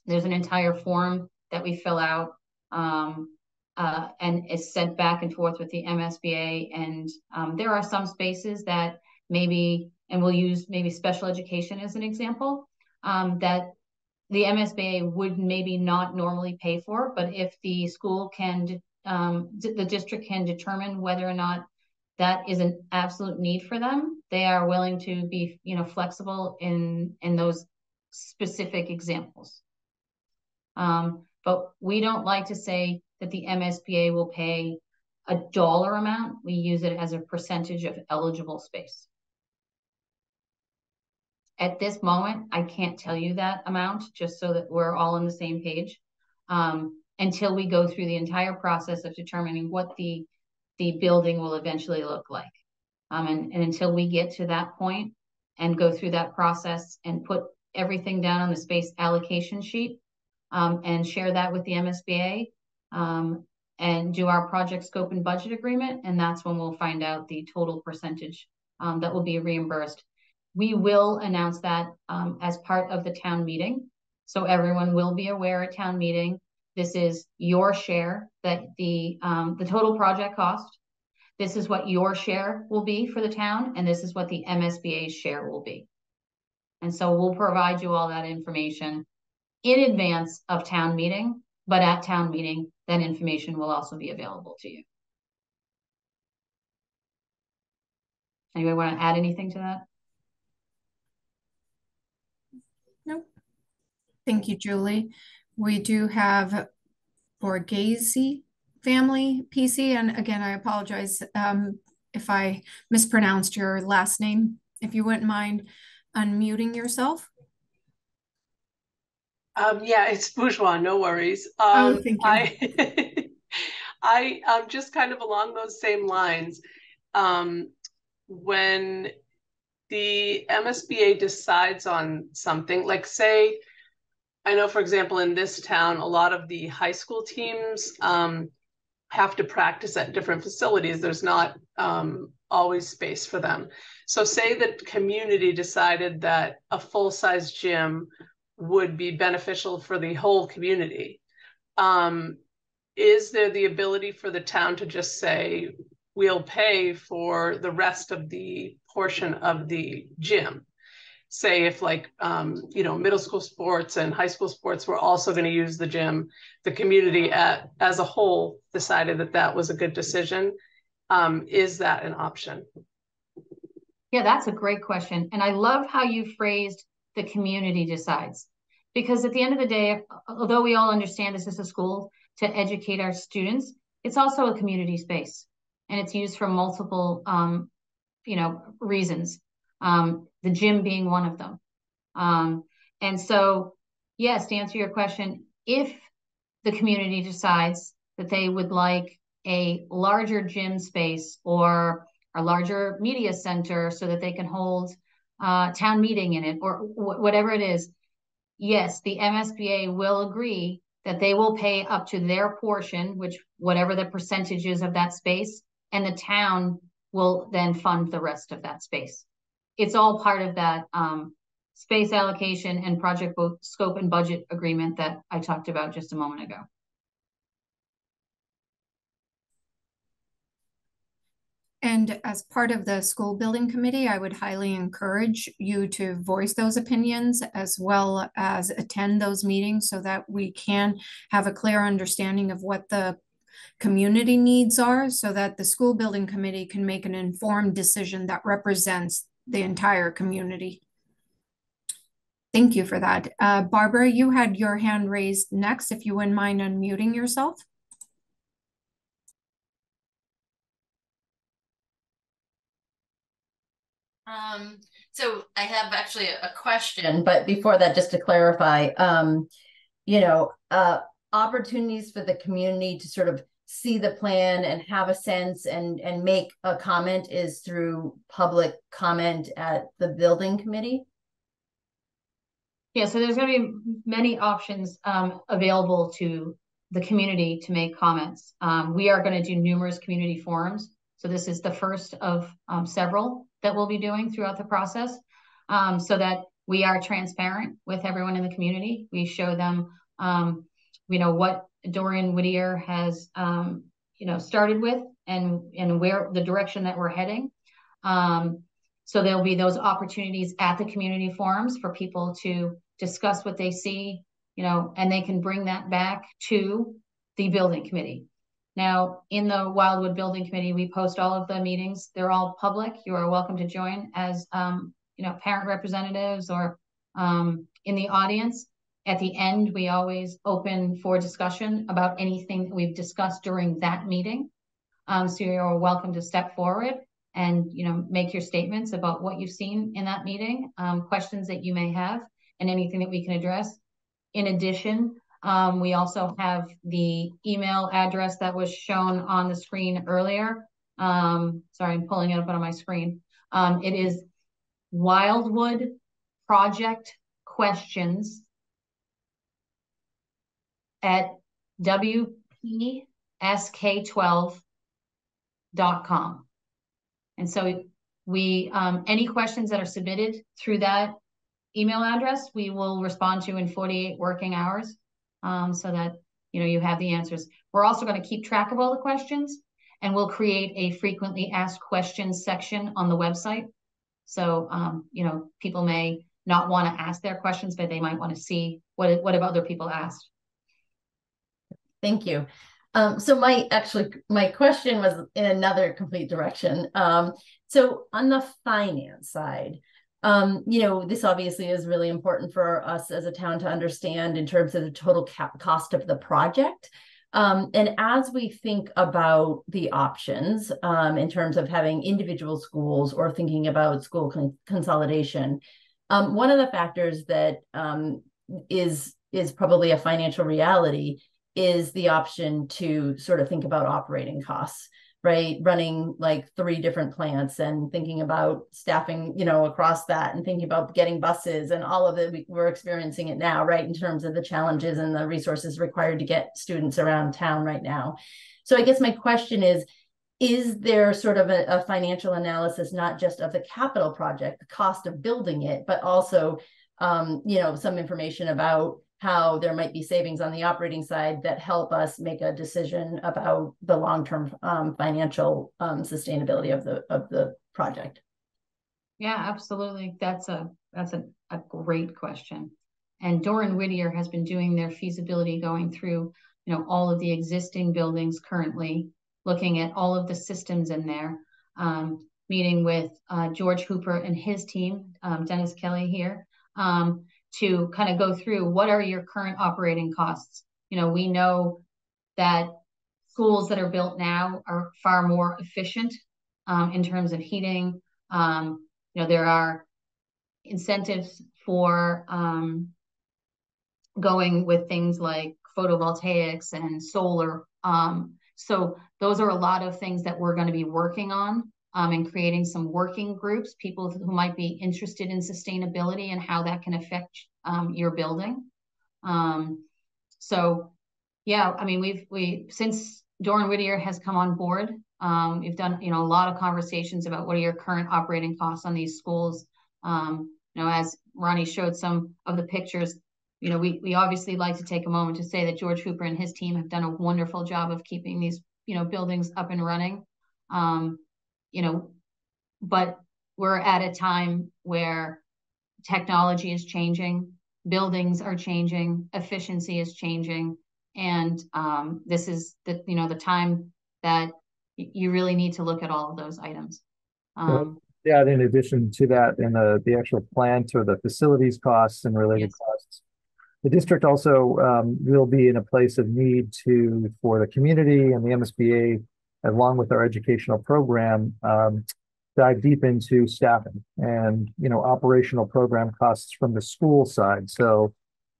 There's an entire form that we fill out um, uh, and is sent back and forth with the MSBA. And um, there are some spaces that maybe, and we'll use maybe special education as an example, um, that the MSBA would maybe not normally pay for, but if the school can, um, the district can determine whether or not that is an absolute need for them, they are willing to be, you know, flexible in in those specific examples. Um, but we don't like to say that the MSBA will pay a dollar amount. We use it as a percentage of eligible space. At this moment, I can't tell you that amount just so that we're all on the same page um, until we go through the entire process of determining what the the building will eventually look like. Um, and, and until we get to that point and go through that process and put everything down on the space allocation sheet um, and share that with the MSBA um, and do our project scope and budget agreement. And that's when we'll find out the total percentage um, that will be reimbursed. We will announce that um, as part of the town meeting. So everyone will be aware at town meeting this is your share that the um, the total project cost. This is what your share will be for the town, and this is what the MSBA's share will be. And so we'll provide you all that information in advance of town meeting, but at town meeting, that information will also be available to you. Anybody want to add anything to that? Thank you, Julie. We do have Borghese family PC. And again, I apologize um, if I mispronounced your last name. If you wouldn't mind unmuting yourself. Um, yeah, it's bourgeois, no worries. Oh, Um, thank you. I, [laughs] I, um, just kind of along those same lines. Um, when the MSBA decides on something, like say, I know, for example, in this town, a lot of the high school teams um, have to practice at different facilities. There's not um, always space for them. So, say the community decided that a full size gym would be beneficial for the whole community. Um, is there the ability for the town to just say, we'll pay for the rest of the portion of the gym? Say if like um, you know middle school sports and high school sports were also going to use the gym the community at, as a whole decided that that was a good decision um, is that an option Yeah, that's a great question. And I love how you phrased the community decides. Because at the end of the day, although we all understand this is a school to educate our students, it's also a community space. And it's used for multiple um, you know, reasons. Um, the gym being one of them. Um, and so, yes, to answer your question, if the community decides that they would like a larger gym space or a larger media center so that they can hold uh, town meeting in it or wh- whatever it is, yes, the MSBA will agree that they will pay up to their portion, which whatever the percentage is of that space, and the town will then fund the rest of that space. It's all part of that um, space allocation and project both scope and budget agreement that I talked about just a moment ago. And as part of the school building committee, I would highly encourage you to voice those opinions as well as attend those meetings so that we can have a clear understanding of what the community needs are so that the school building committee can make an informed decision that represents the entire community. Thank you for that. Uh, Barbara, you had your hand raised next, if you wouldn't mind unmuting yourself. Um, so I have actually a question, but before that, just to clarify, um, you know, uh, opportunities for the community to sort of see the plan and have a sense and and make a comment is through public comment at the building committee. Yeah, so there's going to be many options um, available to the community to make comments. Um, we are going to do numerous community forums. So this is the first of um, several that we'll be doing throughout the process. um, so that we are transparent with everyone in the community. We show them, um, you know, what Dore and Whittier has, um, you know, started with and and where the direction that we're heading. Um, so there'll be those opportunities at the community forums for people to discuss what they see, you know, and they can bring that back to the building committee. Now, in the Wildwood Building Committee, we post all of the meetings. They're all public. You are welcome to join as, um, you know, parent representatives or um, in the audience. At the end, we always open for discussion about anything that we've discussed during that meeting. Um, so you're welcome to step forward and, you know, make your statements about what you've seen in that meeting, um, questions that you may have, and anything that we can address. In addition, um, we also have the email address that was shown on the screen earlier. Um, sorry, I'm pulling it up on my screen. Um, it is Wildwood Project Questions at WPSK12.com. And so we, um, any questions that are submitted through that email address, we will respond to in 48 working hours um, so that you know you have the answers. We're also going to keep track of all the questions, and we'll create a frequently asked questions section on the website. So um, you know people may not want to ask their questions, but they might want to see what what have other people asked. Thank you. Um, so my actually my question was in another complete direction. Um, so on the finance side, um, you know, this obviously is really important for us as a town to understand in terms of the total cost of the project. Um, and as we think about the options um, in terms of having individual schools or thinking about school con consolidation, um, one of the factors that um, is is probably a financial reality is the option to sort of think about operating costs right? Running like three different plants and thinking about staffing you know across that and thinking about getting buses and all of it. We're experiencing it now right in terms of the challenges and the resources required to get students around town right now. So i guess my question is is there sort of a, a financial analysis not just of the capital project the cost of building it but also um, you know some information about how there might be savings on the operating side that help us make a decision about the long-term um, financial um, sustainability of the of the project. Yeah, absolutely. That's a that's a, a great question. And Dore and Whittier has been doing their feasibility going through, you know, all of the existing buildings currently, looking at all of the systems in there, um, meeting with uh, George Hooper and his team, um, Dennis Kelly here, um, to kind of go through what are your current operating costs. You know, we know that schools that are built now are far more efficient um, in terms of heating. Um, you know, there are incentives for um, going with things like photovoltaics and solar. Um, so those are a lot of things that we're going to be working on um, and creating some working groups, people who might be interested in sustainability and how that can affect um, your building. Um, so, yeah, I mean, we've we since Dore and Whittier has come on board, um, we've done you know a lot of conversations about what are your current operating costs on these schools. Um, you know, as Ronnie showed some of the pictures, you know, we we obviously like to take a moment to say that George Hooper and his team have done a wonderful job of keeping these you know buildings up and running. Um, you know, but we're at a time where technology is changing, buildings are changing, efficiency is changing, and um, this is the you know the time that you really need to look at all of those items. Um, yeah, in addition to that, in the the actual plant or the facilities costs and related yes. costs, the district also um, will be in a place of need to for the community and the MSBA along with our educational program, um, dive deep into staffing and you know operational program costs from the school side. So,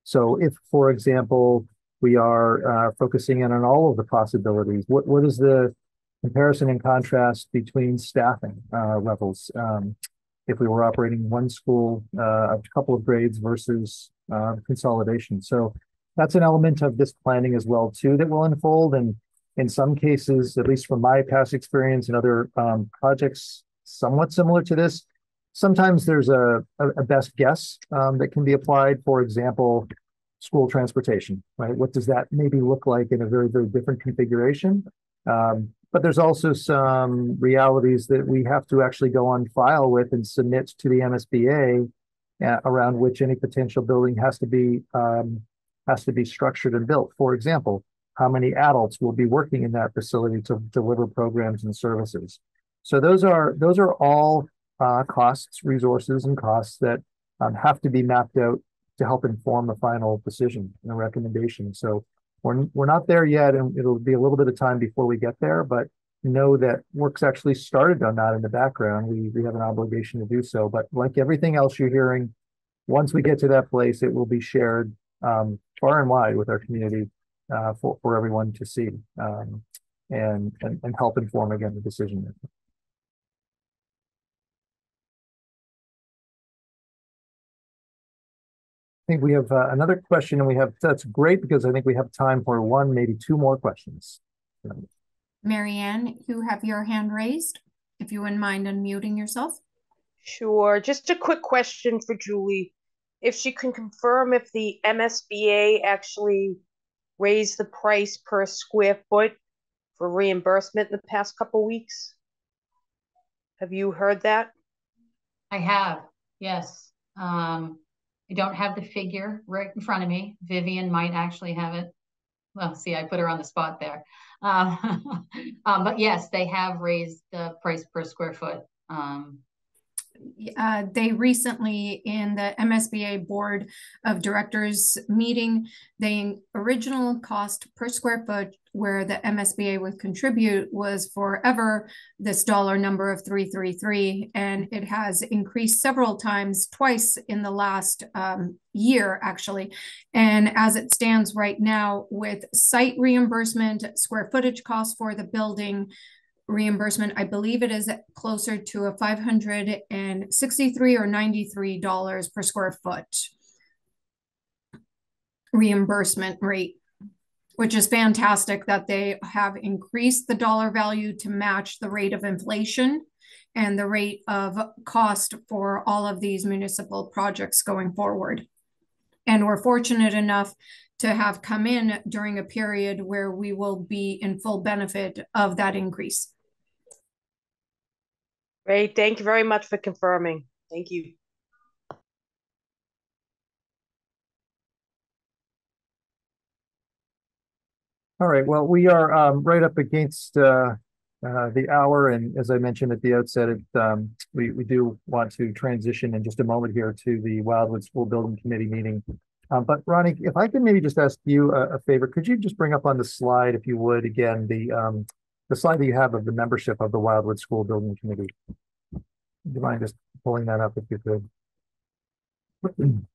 so if, for example, we are uh, focusing in on all of the possibilities, what what is the comparison and contrast between staffing uh, levels? Um, if we were operating one school, uh, a couple of grades versus uh, consolidation. So that's an element of this planning as well too that will unfold and in some cases, at least from my past experience and other um, projects somewhat similar to this, sometimes there's a, a, a best guess um, that can be applied. For example, school transportation, right? What does that maybe look like in a very, very different configuration? Um, but there's also some realities that we have to actually go on file with and submit to the MSBA uh, around which any potential building has to be um, has to be structured and built. For example, how many adults will be working in that facility to deliver programs and services? So those are those are all uh, costs, resources, and costs that um, have to be mapped out to help inform the final decision and the recommendation. So we're, we're not there yet, and it'll be a little bit of time before we get there, but know that work's actually started on that in the background. We, we have an obligation to do so. But like everything else you're hearing, once we get to that place, it will be shared um, far and wide with our community uh, for, for everyone to see um, and, and, and help inform again the decision making. I think we have uh, another question and we have, that's great because I think we have time for one, maybe two more questions. Marianne, you have your hand raised. If you wouldn't mind unmuting yourself. Sure. Just a quick question for Julie. If she can confirm if the MSBA actually raised the price per square foot for reimbursement in the past couple weeks? Have you heard that? I have, yes. Um, I don't have the figure right in front of me. Vivian might actually have it. Well, see, I put her on the spot there. Uh, [laughs] um, but yes, they have raised the price per square foot. Um, uh, they recently in the MSBA board of directors meeting, the original cost per square foot where the MSBA would contribute was forever this dollar number of 333 and it has increased several times twice in the last um, year actually. And as it stands right now with site reimbursement square footage cost for the building reimbursement. I believe it is closer to a 563 or $93 per square foot reimbursement rate, which is fantastic that they have increased the dollar value to match the rate of inflation and the rate of cost for all of these municipal projects going forward. And we're fortunate enough to have come in during a period where we will be in full benefit of that increase. Great. Thank you very much for confirming. Thank you. All right. Well, we are um, right up against uh, uh, the hour, and as I mentioned at the outset, it, um, we we do want to transition in just a moment here to the Wildwood School Building Committee meeting. Um, but Ronnie, if I could maybe just ask you a, a, favor, could you just bring up on the slide, if you would, again the um, the slide that you have of the membership of the Wildwood School Building Committee. Do you mind just pulling that up if you could? [clears throat]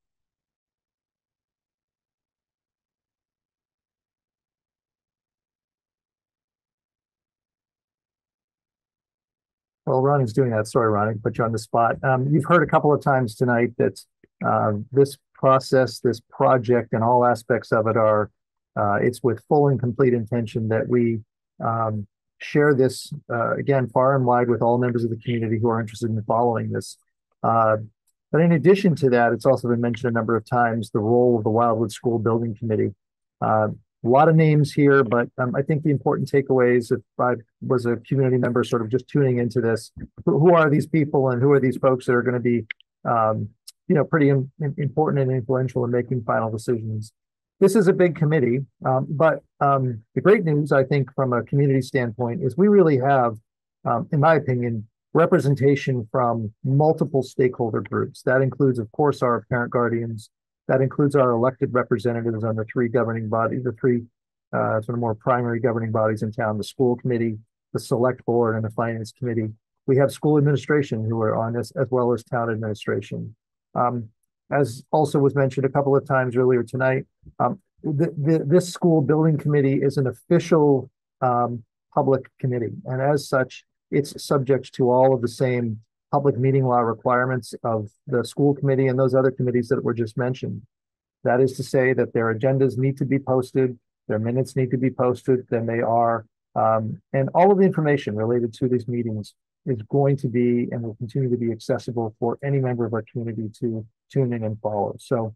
Well, Ronnie's doing that. Sorry, Ronnie, put you on the spot. Um, you've heard a couple of times tonight that uh, this process, this project, and all aspects of it are, uh, it's with full and complete intention that we um, share this uh, again far and wide with all members of the community who are interested in following this. Uh, but in addition to that, it's also been mentioned a number of times the role of the Wildwood School Building Committee. Uh, a lot of names here, but um, I think the important takeaways, if I was a community member sort of just tuning into this, who, are these people and who are these folks that are going to be, um, you know, pretty in, in, important and influential in making final decisions this is a big committee, um, but um, the great news, I think, from a community standpoint, is we really have, um, in my opinion, representation from multiple stakeholder groups. That includes, of course, our parent guardians. That includes our elected representatives on the three governing bodies, the three uh, sort of more primary governing bodies in town: the school committee, the select board, and the finance committee. We have school administration who are on this, as well as town administration. Um, as also was mentioned a couple of times earlier tonight, um, the, the, this school building committee is an official um, public committee, and as such, it's subject to all of the same public meeting law requirements of the school committee and those other committees that were just mentioned. That is to say that their agendas need to be posted, their minutes need to be posted, then they are, um, and all of the information related to these meetings is going to be and will continue to be accessible for any member of our community to tune in and follow. So,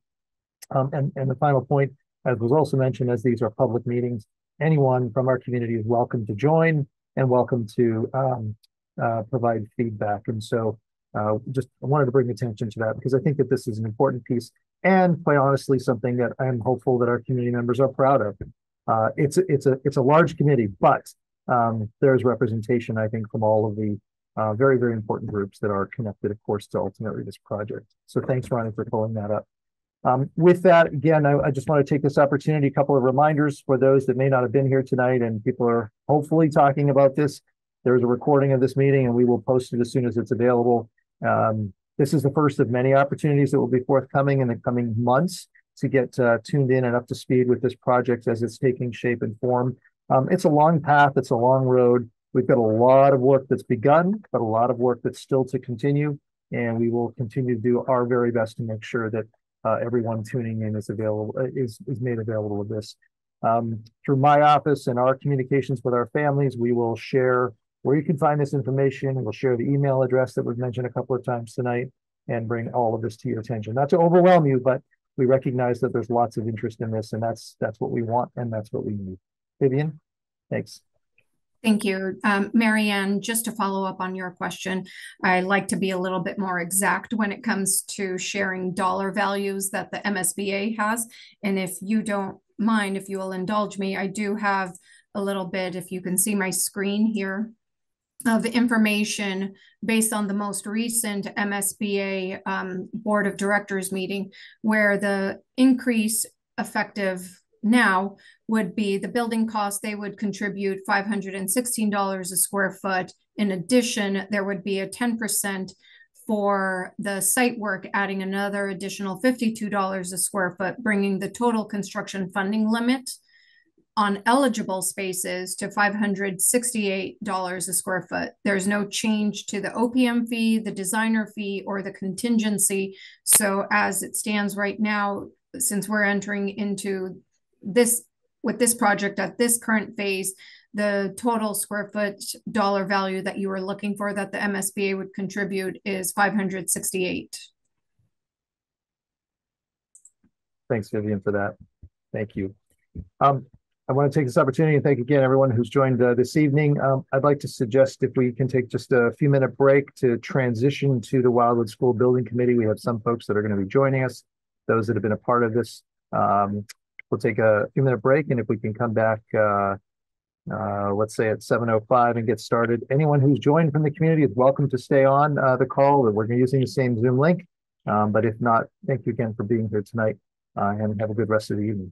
um, and, and the final point, as was also mentioned, as these are public meetings, anyone from our community is welcome to join and welcome to um, uh, provide feedback. And so uh, just I wanted to bring attention to that because I think that this is an important piece and quite honestly, something that I'm hopeful that our community members are proud of. Uh, it's, it's a, it's a large committee, but um, there's representation, I think, from all of the uh, very, very important groups that are connected, of course, to ultimately this project. So thanks, Ronnie, for pulling that up. Um, with that, again, I, I, just want to take this opportunity, a couple of reminders for those that may not have been here tonight and people are hopefully talking about this. There's a recording of this meeting and we will post it as soon as it's available. Um, this is the first of many opportunities that will be forthcoming in the coming months to get uh, tuned in and up to speed with this project as it's taking shape and form. Um, it's a long path, it's a long road. We've got a lot of work that's begun, but a lot of work that's still to continue. And we will continue to do our very best to make sure that uh, everyone tuning in is available, uh, is, is made available with this. Um, through my office and our communications with our families, we will share where you can find this information. We'll share the email address that was mentioned a couple of times tonight and bring all of this to your attention. Not to overwhelm you, but we recognize that there's lots of interest in this and that's that's what we want and that's what we need. Vivian, thanks. Thank you. Um, Marianne, just to follow up on your question, I like to be a little bit more exact when it comes to sharing dollar values that the MSBA has. And if you don't mind, if you will indulge me, I do have a little bit, if you can see my screen here, of information based on the most recent MSBA um, Board of Directors meeting, where the increase effective now would be the building cost, they would contribute $516 a square foot. In addition, there would be a 10% for the site work, adding another additional $52 a square foot, bringing the total construction funding limit on eligible spaces to $568 a square foot. There's no change to the OPM fee, the designer fee, or the contingency. So as it stands right now, since we're entering into this with this project at this current phase, the total square foot dollar value that you were looking for that the MSBA would contribute is 568. Thanks, Vivian, for that. Thank you. Um, I want to take this opportunity and thank again everyone who's joined uh, this evening. Um, I'd like to suggest if we can take just a few minute break to transition to the Wildwood School Building Committee. We have some folks that are going to be joining us, those that have been a part of this. Um, we'll take a few minute break and if we can come back, uh, uh, let's say at 7.05 and get started. Anyone who's joined from the community is welcome to stay on uh, the call. We're using the same Zoom link. Um, but if not, thank you again for being here tonight uh, and have a good rest of the evening.